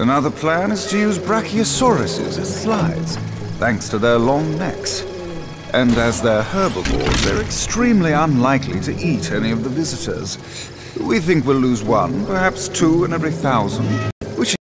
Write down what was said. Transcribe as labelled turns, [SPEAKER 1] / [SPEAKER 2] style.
[SPEAKER 1] Another plan is to use brachiosauruses as slides, thanks to their long necks. And as they're herbivores, they're extremely unlikely to eat any of the visitors. We think we'll lose one, perhaps two in every thousand.